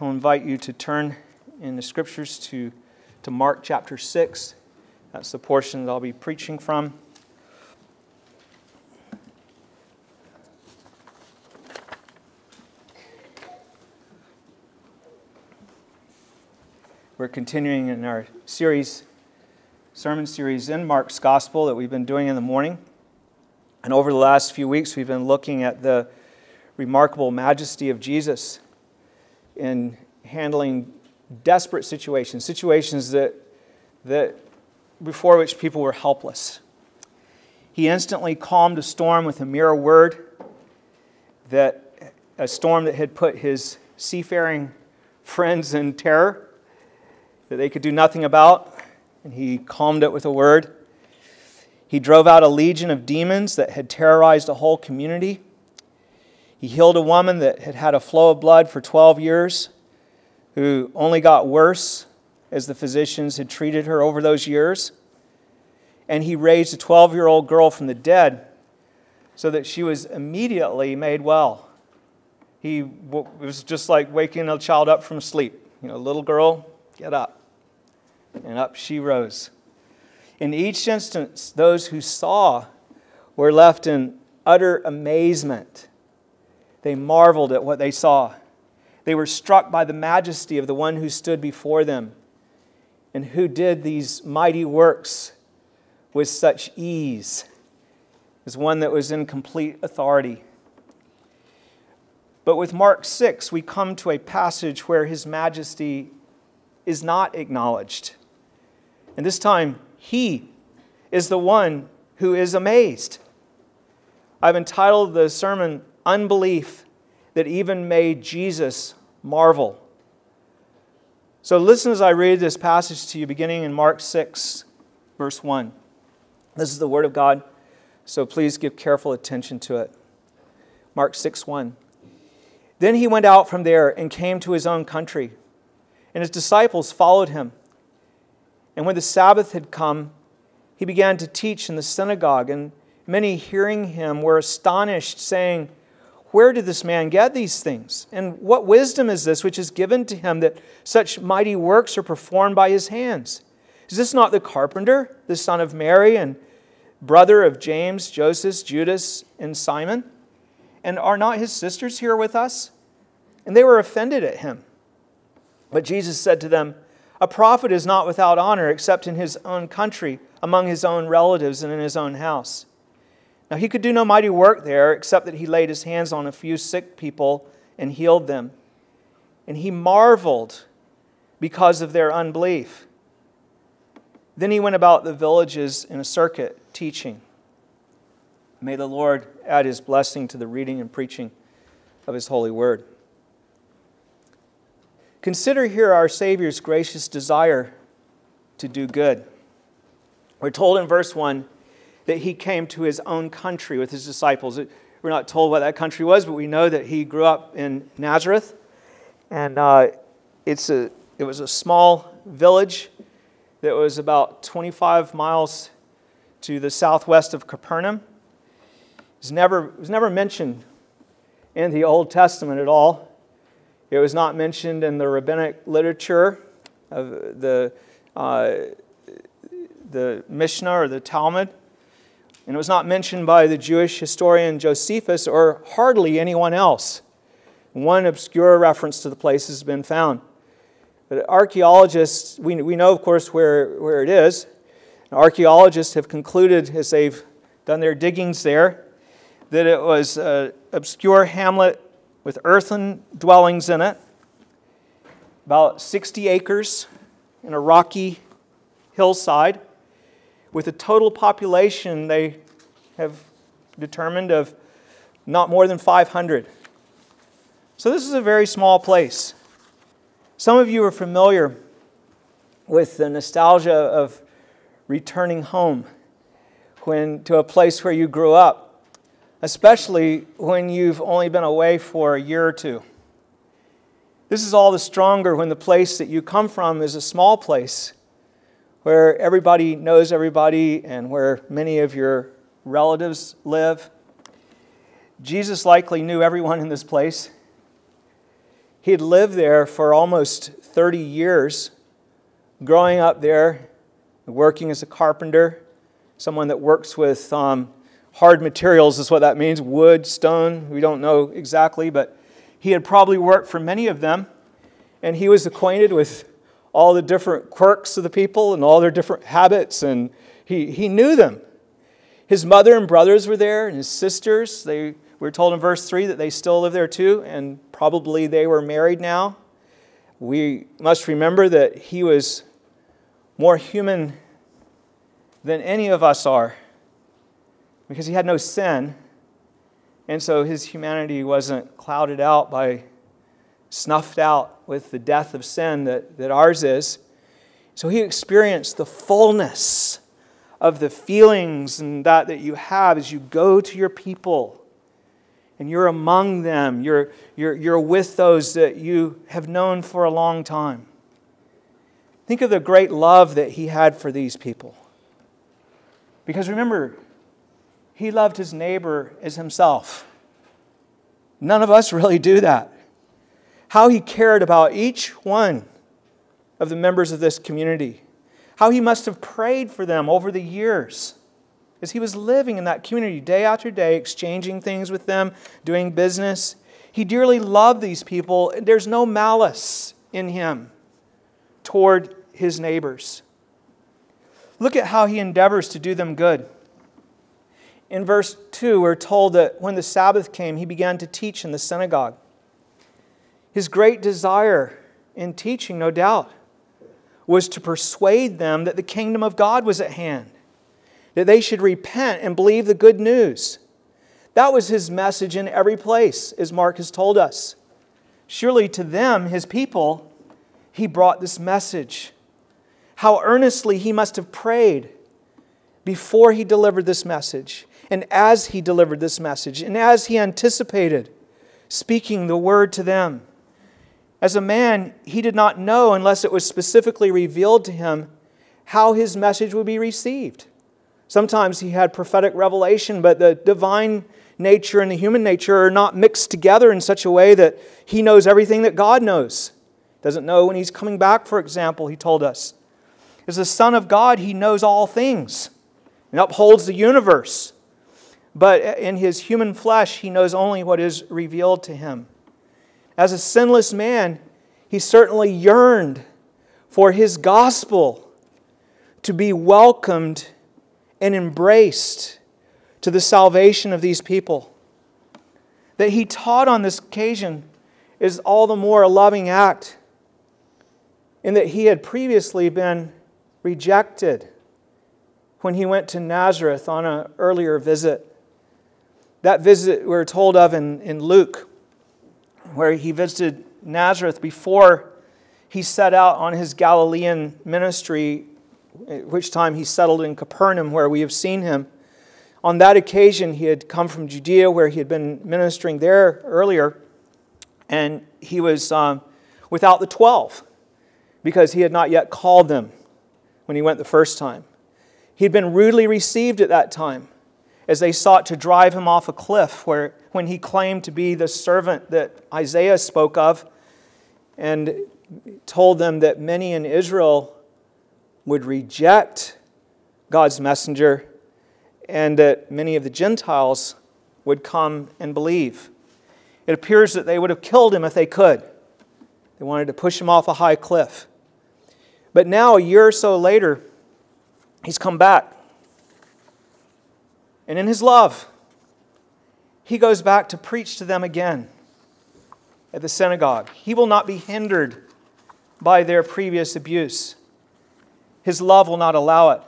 I'll invite you to turn in the scriptures to, to Mark chapter 6. That's the portion that I'll be preaching from. We're continuing in our series, sermon series in Mark's Gospel that we've been doing in the morning. And over the last few weeks, we've been looking at the remarkable majesty of Jesus in handling desperate situations, situations that, that before which people were helpless. He instantly calmed a storm with a mere word that a storm that had put his seafaring friends in terror that they could do nothing about, and he calmed it with a word. He drove out a legion of demons that had terrorized a whole community. He healed a woman that had had a flow of blood for 12 years, who only got worse as the physicians had treated her over those years. And he raised a 12 year old girl from the dead so that she was immediately made well. He was just like waking a child up from sleep. You know, little girl, get up and up she rose. In each instance, those who saw were left in utter amazement. They marveled at what they saw. They were struck by the majesty of the one who stood before them and who did these mighty works with such ease as one that was in complete authority. But with Mark 6, we come to a passage where his majesty is not acknowledged. And this time, he is the one who is amazed. I've entitled the sermon, Unbelief That Even Made Jesus Marvel. So listen as I read this passage to you, beginning in Mark 6, verse 1. This is the Word of God, so please give careful attention to it. Mark 6, 1. Then he went out from there and came to his own country, and his disciples followed him. And when the Sabbath had come, he began to teach in the synagogue, and many hearing him were astonished, saying, Where did this man get these things? And what wisdom is this which is given to him that such mighty works are performed by his hands? Is this not the carpenter, the son of Mary, and brother of James, Joseph, Judas, and Simon? And are not his sisters here with us? And they were offended at him. But Jesus said to them, a prophet is not without honor except in his own country, among his own relatives, and in his own house. Now he could do no mighty work there except that he laid his hands on a few sick people and healed them. And he marveled because of their unbelief. Then he went about the villages in a circuit teaching. May the Lord add his blessing to the reading and preaching of his holy word. Consider here our Savior's gracious desire to do good. We're told in verse 1 that he came to his own country with his disciples. We're not told what that country was, but we know that he grew up in Nazareth. And uh, it's a, it was a small village that was about 25 miles to the southwest of Capernaum. It was never, it was never mentioned in the Old Testament at all. It was not mentioned in the rabbinic literature of the, uh, the Mishnah or the Talmud. And it was not mentioned by the Jewish historian Josephus or hardly anyone else. One obscure reference to the place has been found. But archaeologists, we, we know, of course, where, where it is. Archaeologists have concluded, as they've done their diggings there, that it was an obscure hamlet with earthen dwellings in it, about 60 acres in a rocky hillside, with a total population they have determined of not more than 500. So, this is a very small place. Some of you are familiar with the nostalgia of returning home when, to a place where you grew up especially when you've only been away for a year or two. This is all the stronger when the place that you come from is a small place where everybody knows everybody and where many of your relatives live. Jesus likely knew everyone in this place. He had lived there for almost 30 years, growing up there, working as a carpenter, someone that works with um, hard materials, is what that means wood, stone, we don't know exactly, but he had probably worked for many of them, and he was acquainted with all the different quirks of the people and all their different habits, and he, he knew them. His mother and brothers were there, and his sisters. They were told in verse 3 that they still live there too, and probably they were married now. We must remember that he was more human than any of us are because he had no sin. And so his humanity wasn't clouded out by, snuffed out with the death of sin that, that ours is. So he experienced the fullness of the feelings and that that you have as you go to your people and you're among them. You're, you're, you're with those that you have known for a long time. Think of the great love that he had for these people. Because remember, he loved his neighbor as himself. None of us really do that. How he cared about each one of the members of this community. How he must have prayed for them over the years as he was living in that community day after day, exchanging things with them, doing business. He dearly loved these people. And there's no malice in him toward his neighbors. Look at how he endeavors to do them good. In verse 2, we're told that when the Sabbath came, he began to teach in the synagogue. His great desire in teaching, no doubt, was to persuade them that the kingdom of God was at hand, that they should repent and believe the good news. That was his message in every place, as Mark has told us. Surely to them, his people, he brought this message. How earnestly he must have prayed before he delivered this message and as he delivered this message, and as he anticipated speaking the word to them. As a man, he did not know, unless it was specifically revealed to him, how his message would be received. Sometimes he had prophetic revelation, but the divine nature and the human nature are not mixed together in such a way that he knows everything that God knows. Doesn't know when he's coming back, for example, he told us. As the Son of God, he knows all things and upholds the universe but in his human flesh, he knows only what is revealed to him. As a sinless man, he certainly yearned for his gospel to be welcomed and embraced to the salvation of these people. That he taught on this occasion is all the more a loving act in that he had previously been rejected when he went to Nazareth on an earlier visit. That visit we're told of in, in Luke, where he visited Nazareth before he set out on his Galilean ministry, which time he settled in Capernaum, where we have seen him. On that occasion, he had come from Judea, where he had been ministering there earlier, and he was um, without the twelve because he had not yet called them when he went the first time. He had been rudely received at that time as they sought to drive him off a cliff where, when he claimed to be the servant that Isaiah spoke of and told them that many in Israel would reject God's messenger and that many of the Gentiles would come and believe. It appears that they would have killed him if they could. They wanted to push him off a high cliff. But now, a year or so later, he's come back and in his love, he goes back to preach to them again at the synagogue. He will not be hindered by their previous abuse. His love will not allow it.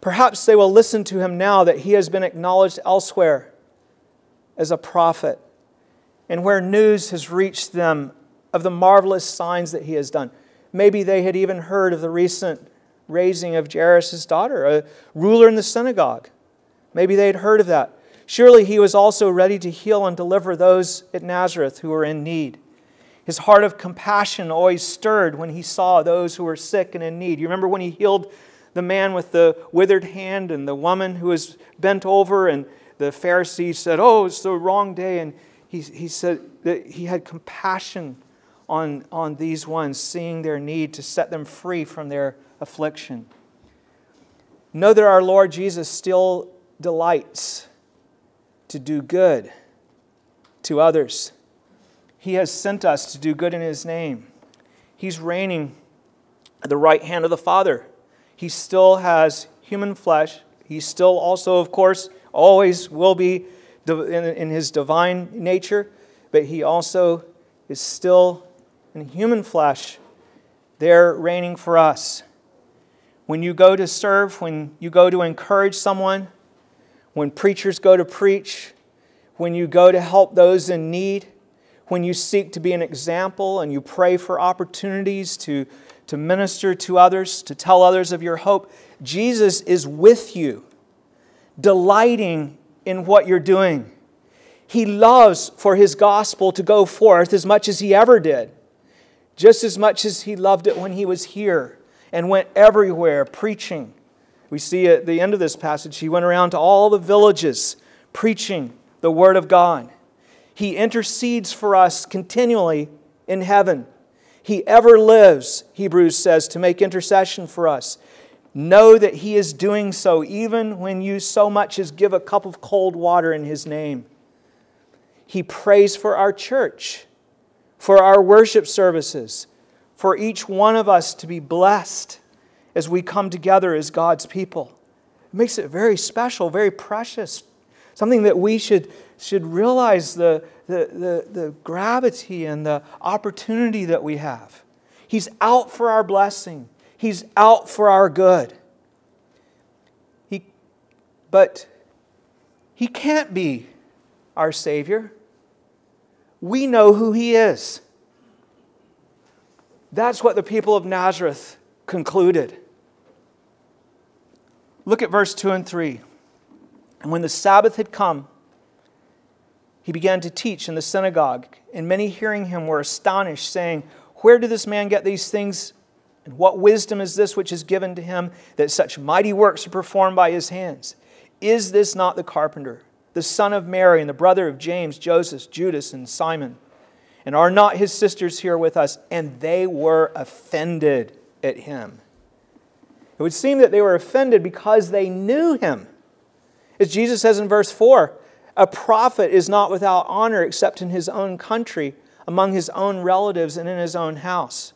Perhaps they will listen to him now that he has been acknowledged elsewhere as a prophet and where news has reached them of the marvelous signs that he has done. Maybe they had even heard of the recent raising of Jairus' daughter, a ruler in the synagogue. Maybe they had heard of that. Surely he was also ready to heal and deliver those at Nazareth who were in need. His heart of compassion always stirred when he saw those who were sick and in need. You remember when he healed the man with the withered hand and the woman who was bent over, and the Pharisees said, Oh, it's the wrong day. And he, he said that he had compassion on, on these ones, seeing their need to set them free from their affliction. Know that our Lord Jesus still delights to do good to others. He has sent us to do good in His name. He's reigning at the right hand of the Father. He still has human flesh. He still also, of course, always will be in His divine nature, but He also is still in human flesh there reigning for us. When you go to serve, when you go to encourage someone, when preachers go to preach, when you go to help those in need, when you seek to be an example and you pray for opportunities to, to minister to others, to tell others of your hope, Jesus is with you, delighting in what you're doing. He loves for his gospel to go forth as much as he ever did, just as much as he loved it when he was here and went everywhere preaching. We see at the end of this passage, he went around to all the villages preaching the Word of God. He intercedes for us continually in heaven. He ever lives, Hebrews says, to make intercession for us. Know that He is doing so even when you so much as give a cup of cold water in His name. He prays for our church, for our worship services, for each one of us to be blessed as we come together as God's people. It makes it very special, very precious something that we should, should realize the, the, the, the gravity and the opportunity that we have. He's out for our blessing, He's out for our good. He, but He can't be our Savior. We know who He is. That's what the people of Nazareth concluded. Look at verse 2 and 3. And when the Sabbath had come, he began to teach in the synagogue, and many hearing him were astonished, saying, Where did this man get these things? And what wisdom is this which is given to him that such mighty works are performed by his hands? Is this not the carpenter, the son of Mary, and the brother of James, Joseph, Judas, and Simon? And are not his sisters here with us? And they were offended at him. It would seem that they were offended because they knew him. As Jesus says in verse 4, a prophet is not without honor except in his own country, among his own relatives, and in his own house.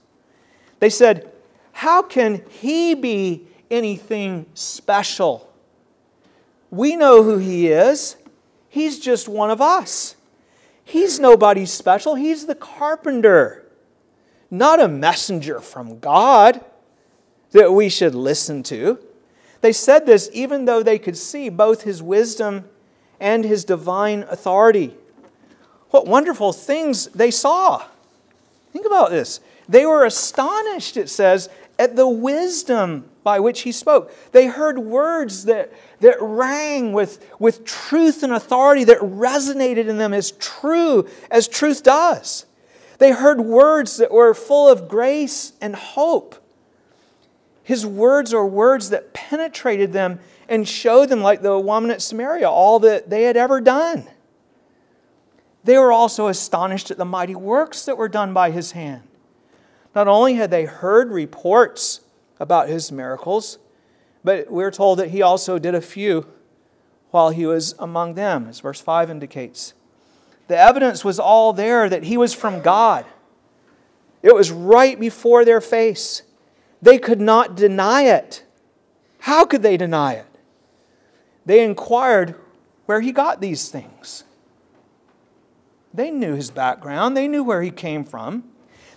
They said, How can he be anything special? We know who he is. He's just one of us. He's nobody special. He's the carpenter, not a messenger from God that we should listen to. They said this even though they could see both his wisdom and his divine authority. What wonderful things they saw. Think about this. They were astonished, it says, at the wisdom by which he spoke. They heard words that, that rang with, with truth and authority that resonated in them as true as truth does. They heard words that were full of grace and hope. His words are words that penetrated them and showed them, like the woman at Samaria, all that they had ever done. They were also astonished at the mighty works that were done by his hand. Not only had they heard reports about his miracles, but we're told that he also did a few while he was among them, as verse 5 indicates. The evidence was all there that he was from God. It was right before their face. They could not deny it. How could they deny it? They inquired where he got these things. They knew his background, they knew where he came from.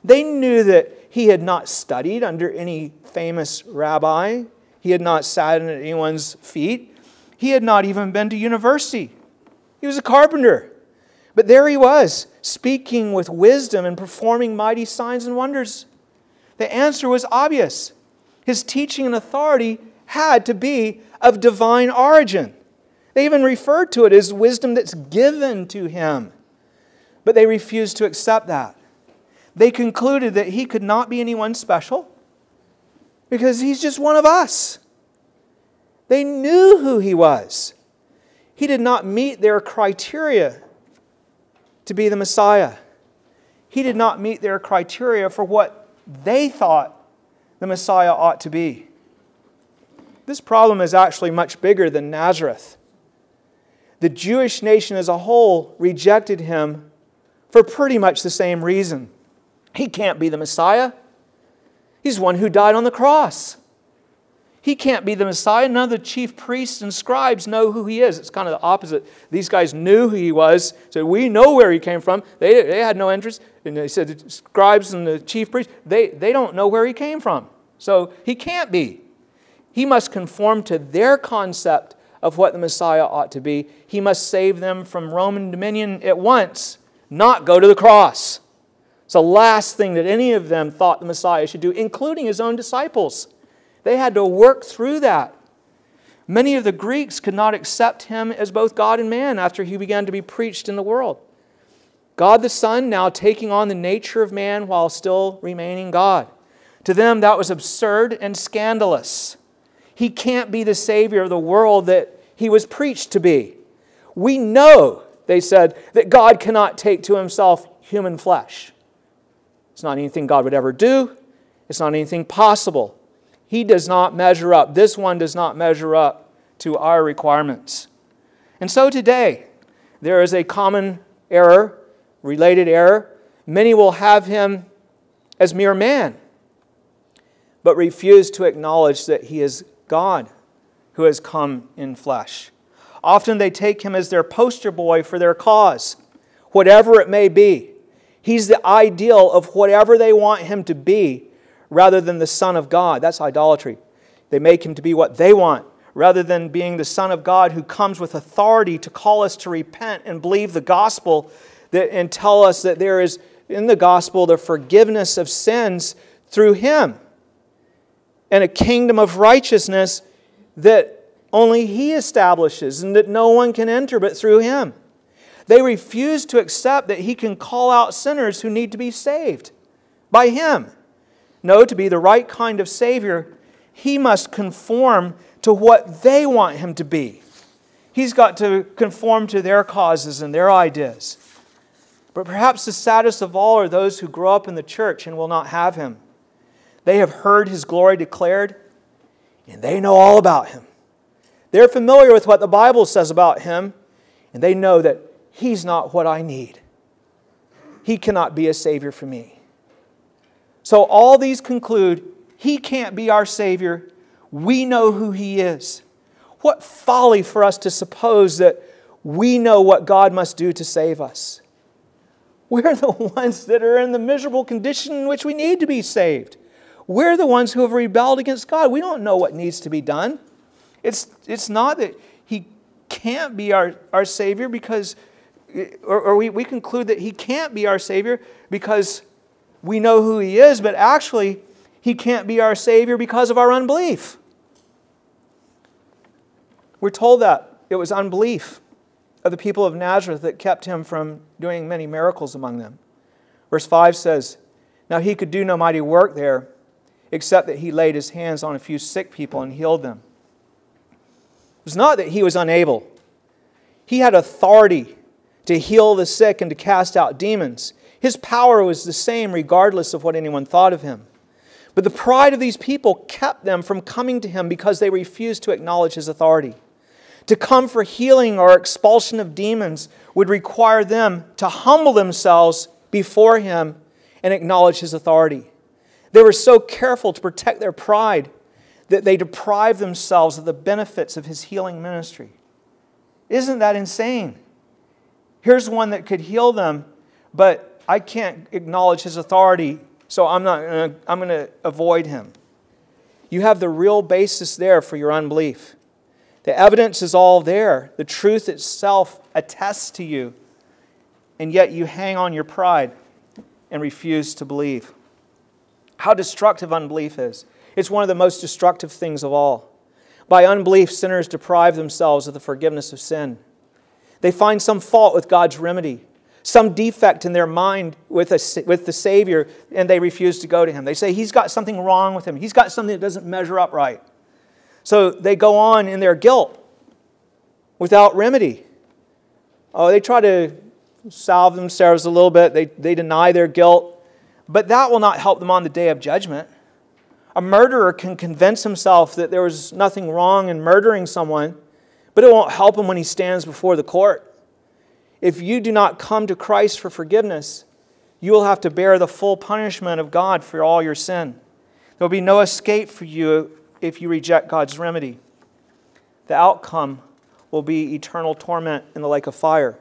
They knew that he had not studied under any famous rabbi, he had not sat at anyone's feet, he had not even been to university. He was a carpenter. But there he was, speaking with wisdom and performing mighty signs and wonders. The answer was obvious. His teaching and authority had to be of divine origin. They even referred to it as wisdom that's given to him. But they refused to accept that. They concluded that he could not be anyone special because he's just one of us. They knew who he was. He did not meet their criteria. to be the Messiah. He did not meet their criteria for what they thought the Messiah ought to be. This problem is actually much bigger than Nazareth. The Jewish nation as a whole rejected him for pretty much the same reason. He can't be the Messiah. He's one who died on the cross. He can't be the Messiah. None of the chief priests and scribes know who he is. It's kind of the opposite. These guys knew who he was, so we know where he came from. They, they had no interest. And they said the scribes and the chief priests, they, they don't know where he came from. So he can't be. He must conform to their concept of what the Messiah ought to be. He must save them from Roman dominion at once, not go to the cross. It's the last thing that any of them thought the Messiah should do, including his own disciples. They had to work through that. Many of the Greeks could not accept him as both God and man after he began to be preached in the world. God the Son now taking on the nature of man while still remaining God. To them, that was absurd and scandalous. He can't be the Savior of the world that he was preached to be. We know, they said, that God cannot take to himself human flesh. It's not anything God would ever do, it's not anything possible. He does not measure up. This one does not measure up to our requirements. And so today, there is a common error, related error. Many will have him as mere man, but refuse to acknowledge that he is God who has come in flesh. Often they take him as their poster boy for their cause, whatever it may be. He's the ideal of whatever they want him to be rather than the Son of God. That's idolatry. They make him to be what they want rather than being the Son of God who comes with authority to call us to repent and believe the gospel that, and tell us that there is in the gospel the forgiveness of sins through him and a kingdom of righteousness that only he establishes and that no one can enter but through him. They refuse to accept that he can call out sinners who need to be saved by him. No, to be the right kind of Savior, he must conform to what they want him to be. He's got to conform to their causes and their ideas. But perhaps the saddest of all are those who grow up in the church and will not have him. They have heard his glory declared, and they know all about him. They're familiar with what the Bible says about him, and they know that he's not what I need. He cannot be a Savior for me. So all these conclude he can't be our Savior. We know who he is. What folly for us to suppose that we know what God must do to save us. We're the ones that are in the miserable condition in which we need to be saved. We're the ones who have rebelled against God. We don't know what needs to be done. It's, it's not that He can't be our, our Savior because, or, or we, we conclude that He can't be our Savior because we know who He is, but actually, He can't be our Savior because of our unbelief. We're told that it was unbelief of the people of Nazareth that kept Him from doing many miracles among them. Verse 5 says, Now He could do no mighty work there, except that He laid His hands on a few sick people and healed them. It was not that He was unable, He had authority to heal the sick and to cast out demons. His power was the same regardless of what anyone thought of him. But the pride of these people kept them from coming to him because they refused to acknowledge his authority. To come for healing or expulsion of demons would require them to humble themselves before him and acknowledge his authority. They were so careful to protect their pride that they deprived themselves of the benefits of his healing ministry. Isn't that insane? Here's one that could heal them, but I can't acknowledge his authority, so I'm, not gonna, I'm going to avoid him. You have the real basis there for your unbelief. The evidence is all there. The truth itself attests to you, and yet you hang on your pride and refuse to believe. How destructive unbelief is. It's one of the most destructive things of all. By unbelief, sinners deprive themselves of the forgiveness of sin. They find some fault with God's remedy some defect in their mind with, a, with the Savior, and they refuse to go to Him. They say, He's got something wrong with Him. He's got something that doesn't measure up right. So they go on in their guilt without remedy. Oh, they try to salve themselves a little bit, they, they deny their guilt, but that will not help them on the day of judgment. A murderer can convince himself that there was nothing wrong in murdering someone, but it won't help him when he stands before the court. If you do not come to Christ for forgiveness, you will have to bear the full punishment of God for all your sin. There will be no escape for you if you reject God's remedy. The outcome will be eternal torment in the lake of fire.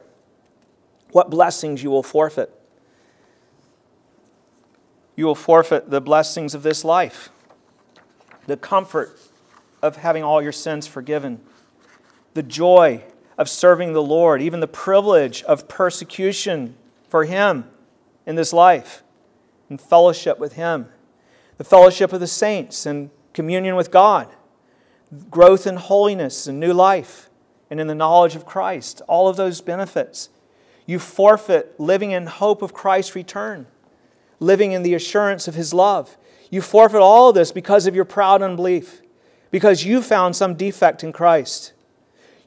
What blessings you will forfeit. You will forfeit the blessings of this life, the comfort of having all your sins forgiven, the joy of serving the Lord, even the privilege of persecution for Him in this life, and fellowship with Him, the fellowship of the saints and communion with God, growth in holiness and new life, and in the knowledge of Christ, all of those benefits. You forfeit living in hope of Christ's return, living in the assurance of His love. You forfeit all of this because of your proud unbelief, because you found some defect in Christ.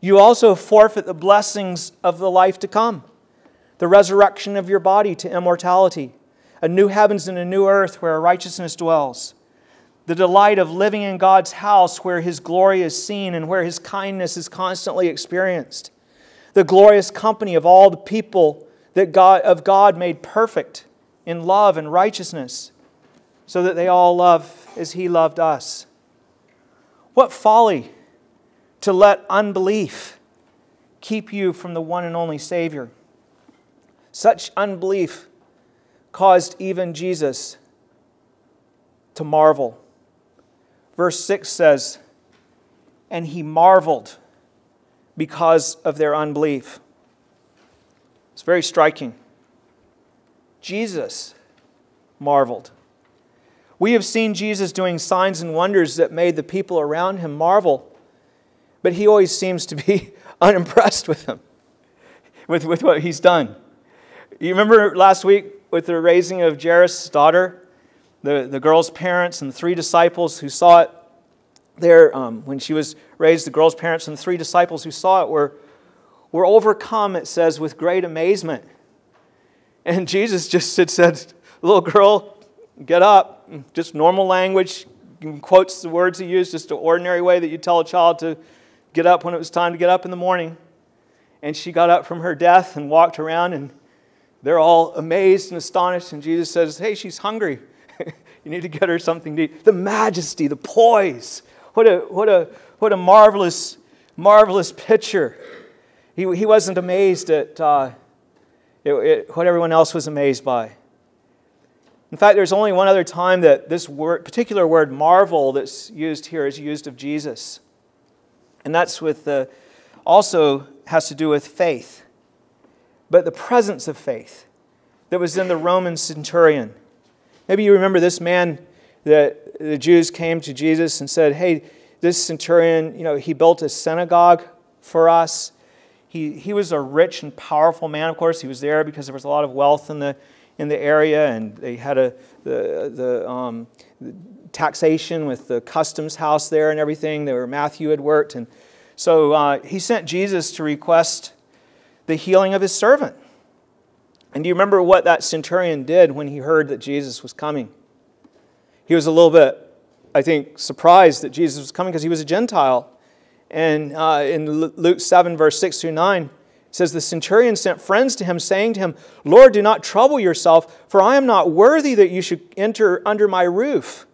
You also forfeit the blessings of the life to come, the resurrection of your body to immortality, a new heavens and a new earth where righteousness dwells, the delight of living in God's house where His glory is seen and where His kindness is constantly experienced, the glorious company of all the people that God, of God made perfect in love and righteousness, so that they all love as He loved us. What folly to let unbelief keep you from the one and only Savior. Such unbelief caused even Jesus to marvel. Verse 6 says, And he marveled because of their unbelief. It's very striking. Jesus marveled. We have seen Jesus doing signs and wonders that made the people around him marvel but he always seems to be unimpressed with him, with, with what he's done. You remember last week with the raising of Jairus' daughter, the, the girl's parents and the three disciples who saw it there um, when she was raised, the girl's parents and the three disciples who saw it were, were overcome, it says, with great amazement. And Jesus just said, Little girl, get up. Just normal language, quotes the words he used, just an ordinary way that you tell a child to get up when it was time to get up in the morning. And she got up from her death and walked around, and they're all amazed and astonished. And Jesus says, Hey, she's hungry. you need to get her something to eat. The majesty, the poise. What a, what a, what a marvelous, marvelous picture. He, he wasn't amazed at uh, it, it, what everyone else was amazed by. In fact, there's only one other time that this word, particular word marvel that's used here is used of Jesus. And that's with the, also has to do with faith. But the presence of faith that was in the Roman centurion. Maybe you remember this man that the Jews came to Jesus and said, Hey, this centurion, you know, he built a synagogue for us. He, he was a rich and powerful man, of course. He was there because there was a lot of wealth in the, in the area, and they had a, the, the, um, taxation with the customs house there and everything where Matthew had worked. And so uh, he sent Jesus to request the healing of his servant. And do you remember what that centurion did when he heard that Jesus was coming? He was a little bit, I think, surprised that Jesus was coming because he was a Gentile. And uh, in Luke 7, verse 6 through 9, it says, The centurion sent friends to him, saying to him, Lord, do not trouble yourself, for I am not worthy that you should enter under my roof.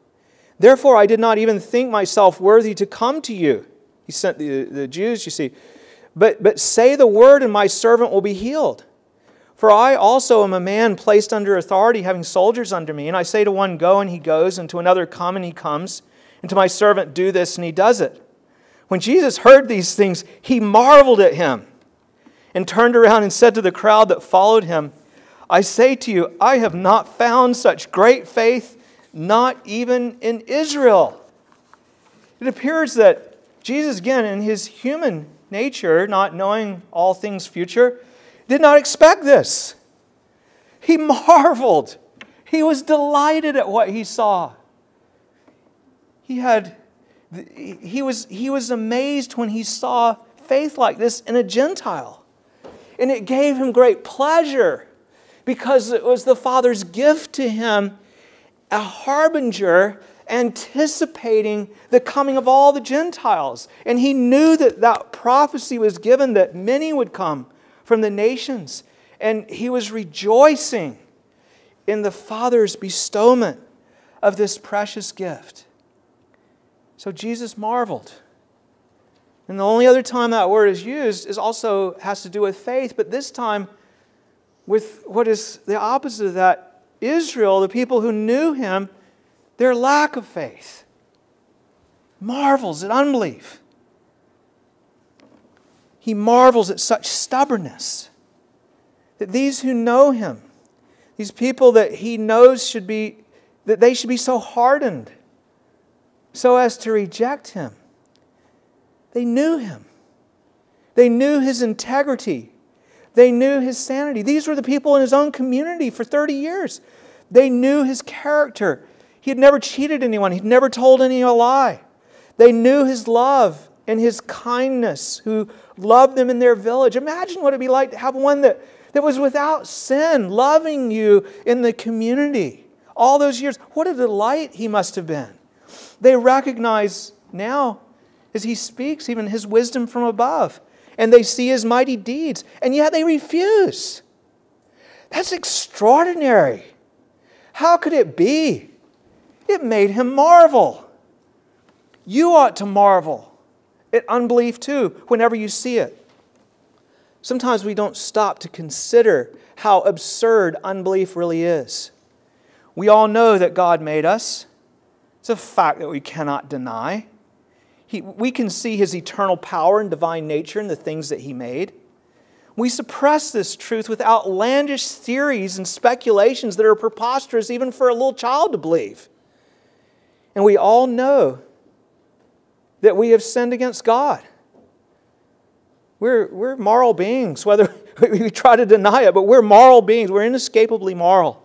Therefore, I did not even think myself worthy to come to you. He sent the, the Jews, you see. But, but say the word, and my servant will be healed. For I also am a man placed under authority, having soldiers under me. And I say to one, Go, and he goes, and to another, Come, and he comes. And to my servant, Do this, and he does it. When Jesus heard these things, he marveled at him and turned around and said to the crowd that followed him, I say to you, I have not found such great faith not even in Israel. It appears that Jesus, again, in his human nature, not knowing all things future, did not expect this. He marveled. He was delighted at what he saw. He had he was, he was amazed when he saw faith like this in a Gentile. And it gave him great pleasure because it was the Father's gift to him, a harbinger anticipating the coming of all the Gentiles. And he knew that that prophecy was given that many would come from the nations. And he was rejoicing in the Father's bestowment of this precious gift. So Jesus marveled. And the only other time that word is used is also has to do with faith, but this time with what is the opposite of that. Israel, the people who knew him, their lack of faith, marvels at unbelief. He marvels at such stubbornness that these who know him, these people that he knows should be, that they should be so hardened so as to reject him. They knew him. They knew his integrity. They knew his sanity. These were the people in his own community for 30 years. They knew his character. He had never cheated anyone, he'd never told any a lie. They knew his love and his kindness, who loved them in their village. Imagine what it'd be like to have one that, that was without sin, loving you in the community all those years. What a delight he must have been. They recognize now as he speaks, even his wisdom from above. And they see his mighty deeds, and yet they refuse. That's extraordinary. How could it be? It made him marvel. You ought to marvel at unbelief too whenever you see it. Sometimes we don't stop to consider how absurd unbelief really is. We all know that God made us. It's a fact that we cannot deny. He, we can see his eternal power and divine nature in the things that he made. We suppress this truth with outlandish theories and speculations that are preposterous even for a little child to believe. And we all know that we have sinned against God. We're, we're moral beings, whether we try to deny it, but we're moral beings. We're inescapably moral.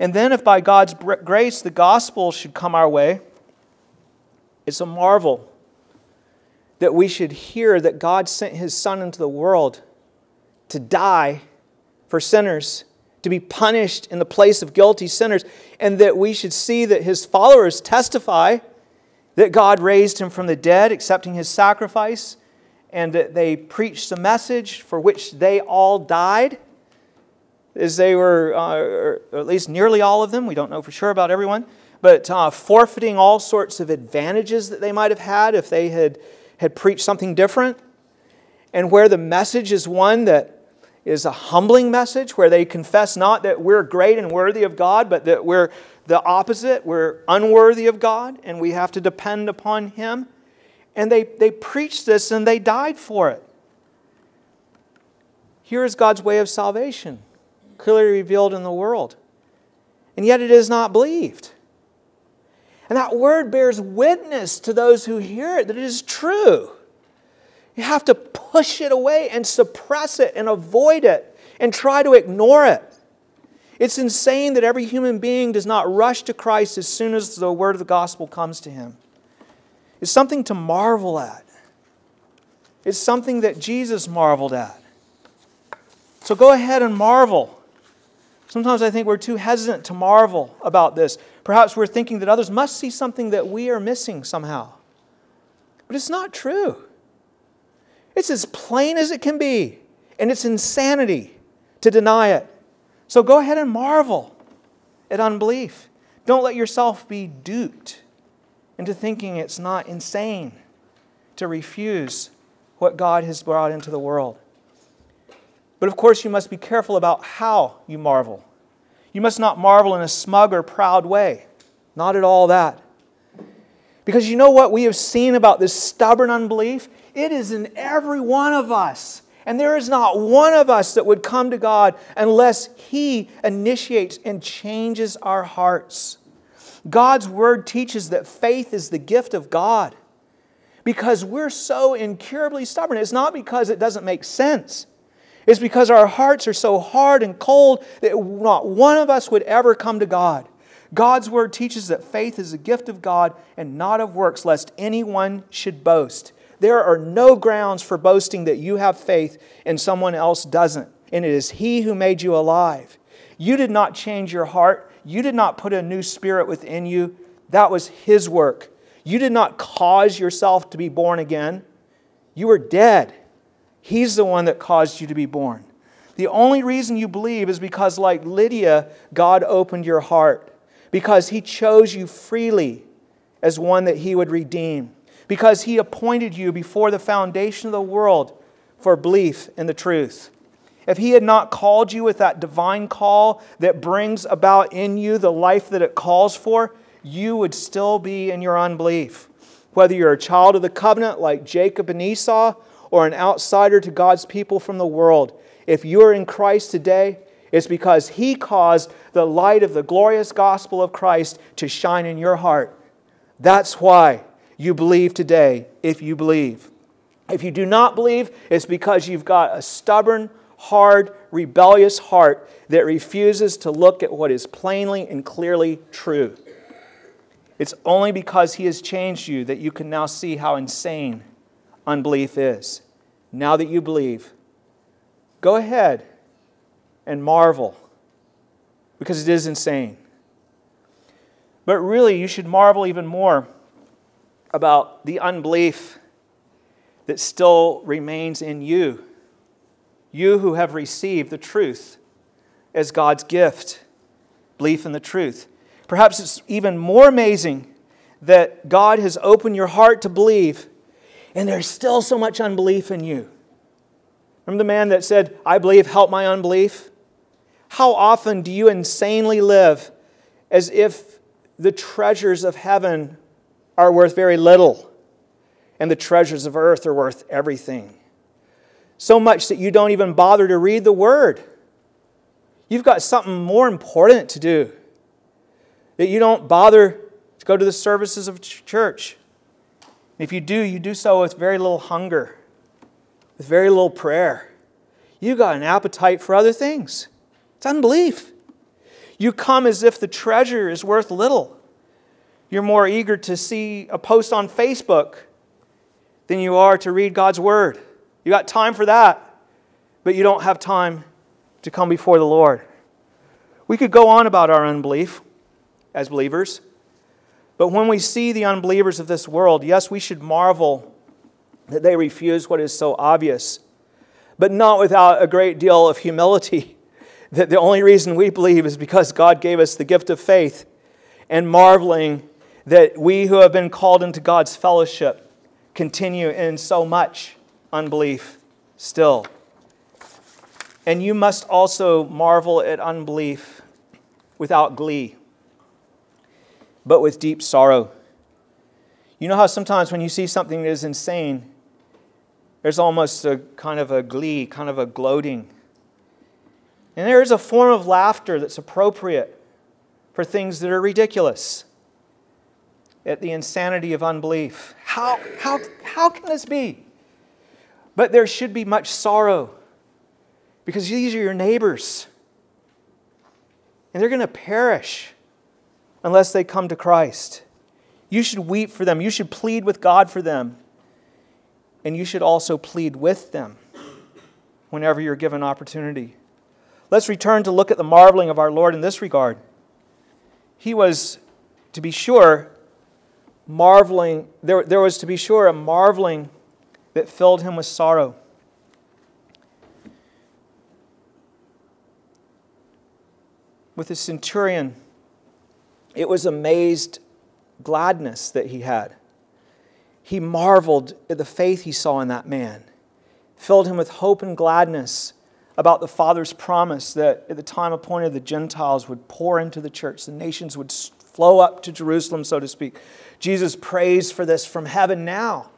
And then, if by God's grace the gospel should come our way, it's a marvel that we should hear that God sent his Son into the world to die for sinners, to be punished in the place of guilty sinners, and that we should see that his followers testify that God raised him from the dead, accepting his sacrifice, and that they preached the message for which they all died, as they were, uh, or at least nearly all of them, we don't know for sure about everyone but uh, forfeiting all sorts of advantages that they might have had if they had, had preached something different. And where the message is one that is a humbling message, where they confess not that we're great and worthy of God, but that we're the opposite, we're unworthy of God, and we have to depend upon Him. And they, they preached this and they died for it. Here is God's way of salvation, clearly revealed in the world. And yet it is not believed. And that word bears witness to those who hear it that it is true. You have to push it away and suppress it and avoid it and try to ignore it. It's insane that every human being does not rush to Christ as soon as the word of the gospel comes to him. It's something to marvel at. It's something that Jesus marveled at. So go ahead and marvel. Sometimes I think we're too hesitant to marvel about this. Perhaps we're thinking that others must see something that we are missing somehow. But it's not true. It's as plain as it can be, and it's insanity to deny it. So go ahead and marvel at unbelief. Don't let yourself be duped into thinking it's not insane to refuse what God has brought into the world. But of course, you must be careful about how you marvel. You must not marvel in a smug or proud way. Not at all that. Because you know what we have seen about this stubborn unbelief? It is in every one of us. And there is not one of us that would come to God unless He initiates and changes our hearts. God's Word teaches that faith is the gift of God because we're so incurably stubborn. It's not because it doesn't make sense, is because our hearts are so hard and cold that not one of us would ever come to God. God's word teaches that faith is a gift of God and not of works, lest anyone should boast. There are no grounds for boasting that you have faith and someone else doesn't. And it is He who made you alive. You did not change your heart, you did not put a new spirit within you. That was His work. You did not cause yourself to be born again. You were dead. He's the one that caused you to be born. The only reason you believe is because, like Lydia, God opened your heart, because He chose you freely as one that He would redeem, because He appointed you before the foundation of the world for belief in the truth. If He had not called you with that divine call that brings about in you the life that it calls for, you would still be in your unbelief. Whether you're a child of the covenant like Jacob and Esau, or an outsider to God's people from the world, if you are in Christ today, it's because He caused the light of the glorious gospel of Christ to shine in your heart. That's why you believe today, if you believe. If you do not believe, it's because you've got a stubborn, hard, rebellious heart that refuses to look at what is plainly and clearly true. It's only because He has changed you that you can now see how insane unbelief is. Now that you believe, go ahead and marvel because it is insane. But really, you should marvel even more about the unbelief that still remains in you. You who have received the truth as God's gift, belief in the truth. Perhaps it's even more amazing that God has opened your heart to believe and there's still so much unbelief in you. Remember the man that said, I believe, help my unbelief? How often do you insanely live as if the treasures of heaven are worth very little and the treasures of earth are worth everything? So much that you don't even bother to read the word. You've got something more important to do. That you don't bother to go to the services of church. If you do, you do so with very little hunger, with very little prayer. You got an appetite for other things. It's unbelief. You come as if the treasure is worth little. You're more eager to see a post on Facebook than you are to read God's Word. You got time for that, but you don't have time to come before the Lord. We could go on about our unbelief as believers. But when we see the unbelievers of this world, yes, we should marvel that they refuse what is so obvious, but not without a great deal of humility. That the only reason we believe is because God gave us the gift of faith, and marveling that we who have been called into God's fellowship continue in so much unbelief still. And you must also marvel at unbelief without glee but with deep sorrow. You know how sometimes when you see something that is insane, there's almost a kind of a glee, kind of a gloating. And there is a form of laughter that's appropriate for things that are ridiculous at the insanity of unbelief. How, how, how can this be? But there should be much sorrow because these are your neighbors and they're going to perish unless they come to Christ. You should weep for them. You should plead with God for them. And you should also plead with them whenever you're given opportunity. Let's return to look at the marveling of our Lord in this regard. He was, to be sure, marveling, there, there was to be sure a marveling that filled him with sorrow. With the centurion, it was amazed gladness that he had. He marveled at the faith he saw in that man, filled him with hope and gladness about the Father's promise that at the time appointed the Gentiles would pour into the church, the nations would flow up to Jerusalem, so to speak. Jesus prays for this from heaven now,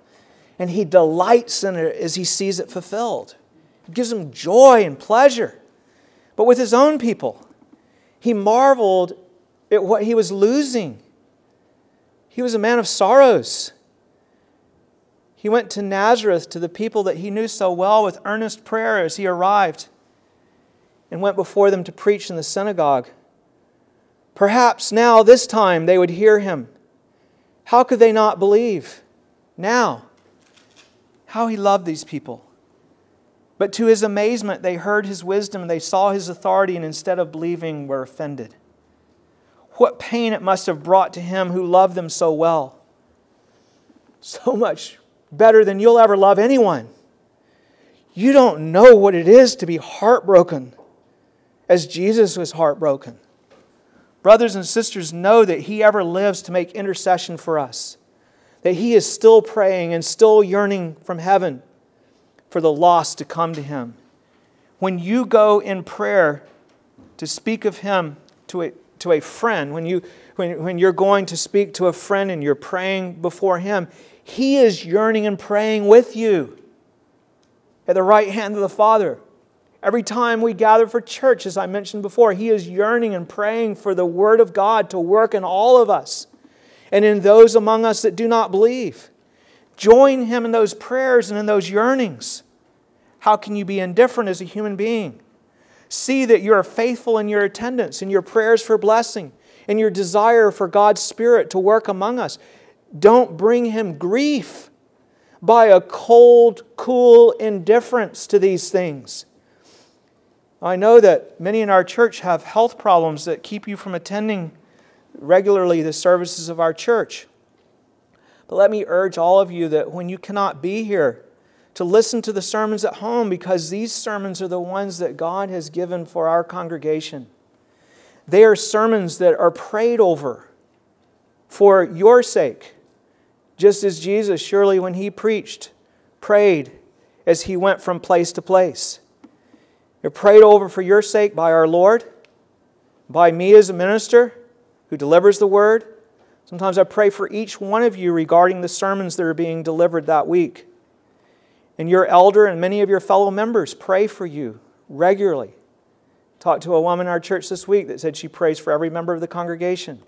and he delights in it as he sees it fulfilled. It gives him joy and pleasure. But with his own people, he marveled at what he was losing. He was a man of sorrows. He went to Nazareth to the people that he knew so well with earnest prayer as he arrived and went before them to preach in the synagogue. Perhaps now, this time, they would hear him. How could they not believe now? How he loved these people. But to his amazement, they heard his wisdom and they saw his authority, and instead of believing, were offended. What pain it must have brought to him who loved them so well. So much better than you'll ever love anyone. You don't know what it is to be heartbroken as Jesus was heartbroken. Brothers and sisters, know that He ever lives to make intercession for us, that He is still praying and still yearning from heaven for the lost to come to Him. When you go in prayer to speak of Him to a, to a friend, when, you, when, when you're going to speak to a friend and you're praying before Him, He is yearning and praying with you at the right hand of the Father. Every time we gather for church, as I mentioned before, He is yearning and praying for the Word of God to work in all of us and in those among us that do not believe. Join Him in those prayers and in those yearnings. How can you be indifferent as a human being? See that you are faithful in your attendance, in your prayers for blessing, in your desire for God's Spirit to work among us. Don't bring Him grief by a cold, cool indifference to these things. I know that many in our church have health problems that keep you from attending regularly the services of our church. But let me urge all of you that when you cannot be here, to listen to the sermons at home because these sermons are the ones that God has given for our congregation. They are sermons that are prayed over for your sake just as Jesus, surely, when he preached, prayed as he went from place to place. They're prayed over for your sake by our Lord, by me as a minister who delivers the word. Sometimes I pray for each one of you regarding the sermons that are being delivered that week. And your elder and many of your fellow members pray for you regularly. Talked to a woman in our church this week that said she prays for every member of the congregation.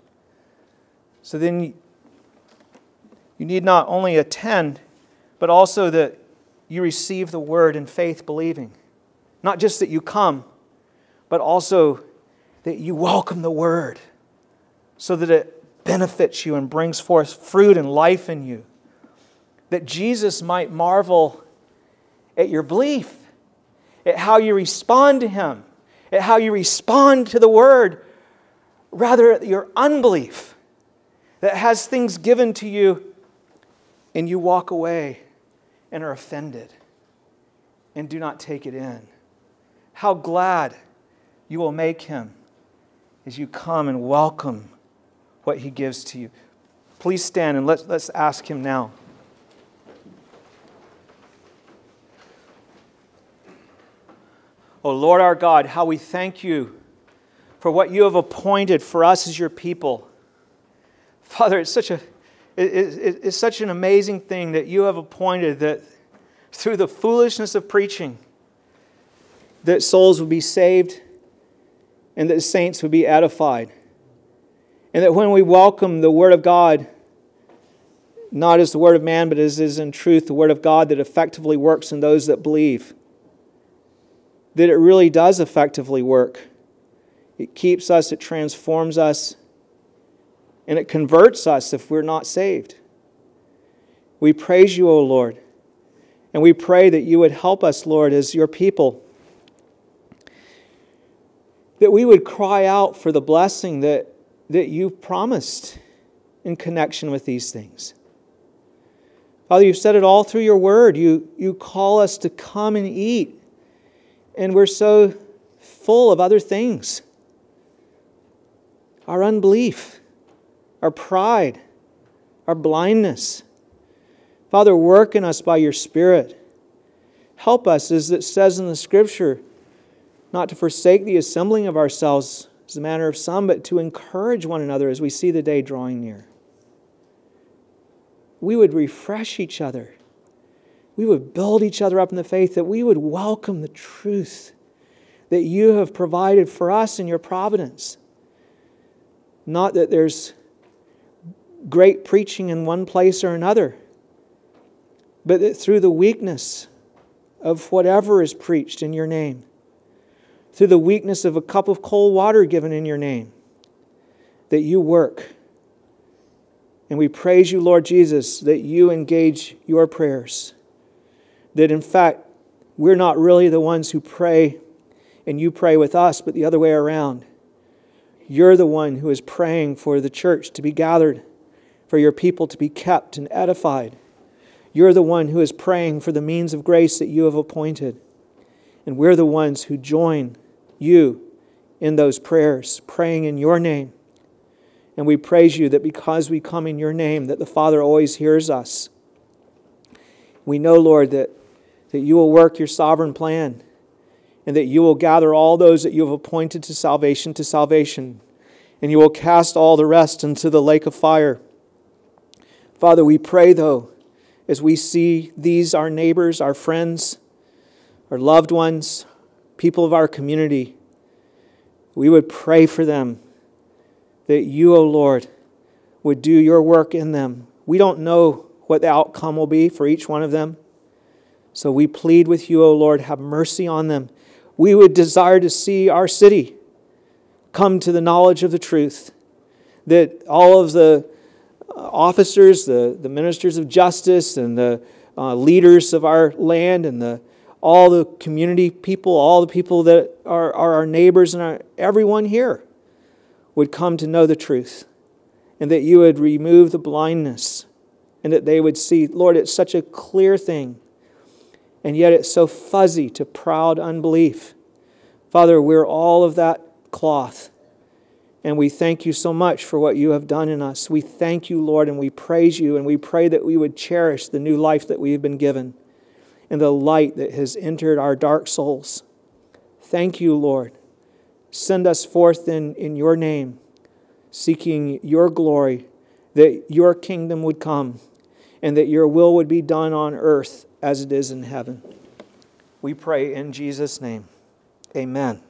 So then you need not only attend, but also that you receive the word in faith believing. Not just that you come, but also that you welcome the word so that it benefits you and brings forth fruit and life in you. That Jesus might marvel at your belief, at how you respond to Him, at how you respond to the word, rather at your unbelief that has things given to you and you walk away and are offended and do not take it in. How glad you will make him as you come and welcome what he gives to you. Please stand and let's, let's ask him now. Oh Lord our God, how we thank you for what you have appointed for us as your people. Father, it's such a it's such an amazing thing that you have appointed that through the foolishness of preaching, that souls would be saved and that saints would be edified. And that when we welcome the Word of God, not as the Word of man, but as is in truth the Word of God that effectively works in those that believe, that it really does effectively work. It keeps us, it transforms us, and it converts us if we're not saved. We praise you, O Lord, and we pray that you would help us, Lord, as your people, that we would cry out for the blessing that, that you promised in connection with these things. Father, you've said it all through your word. You, you call us to come and eat, and we're so full of other things. Our unbelief our pride, our blindness. Father, work in us by your Spirit. Help us, as it says in the Scripture, not to forsake the assembling of ourselves as a manner of some, but to encourage one another as we see the day drawing near. We would refresh each other. We would build each other up in the faith, that we would welcome the truth that you have provided for us in your providence. Not that there's great preaching in one place or another, but that through the weakness of whatever is preached in your name, through the weakness of a cup of cold water given in your name, that you work. And we praise you, Lord Jesus, that you engage your prayers. That in fact, we're not really the ones who pray and you pray with us, but the other way around. You're the one who is praying for the church to be gathered, for your people to be kept and edified. You're the one who is praying for the means of grace that you have appointed. And we're the ones who join you in those prayers, praying in your name. And we praise you that because we come in your name, that the Father always hears us. We know, Lord, that, that you will work your sovereign plan and that you will gather all those that you have appointed to salvation to salvation, and you will cast all the rest into the lake of fire. Father, we pray, though, as we see these, our neighbors, our friends, our loved ones, people of our community, we would pray for them that you, O oh Lord, would do your work in them. We don't know what the outcome will be for each one of them. So we plead with you, O Lord, have mercy on them. We would desire to see our city come to the knowledge of the truth. That all of the uh, officers, the, the ministers of justice, and the uh, leaders of our land, and the, all the community people, all the people that are, are our neighbors, and our, everyone here would come to know the truth, and that you would remove the blindness, and that they would see, Lord, it's such a clear thing, and yet it's so fuzzy to proud unbelief. Father, we're all of that cloth. And we thank you so much for what you have done in us. We thank you, Lord, and we praise you, and we pray that we would cherish the new life that we have been given and the light that has entered our dark souls. Thank you, Lord. Send us forth in, in your name, seeking your glory, that your kingdom would come and that your will would be done on earth as it is in heaven. We pray in Jesus' name. Amen.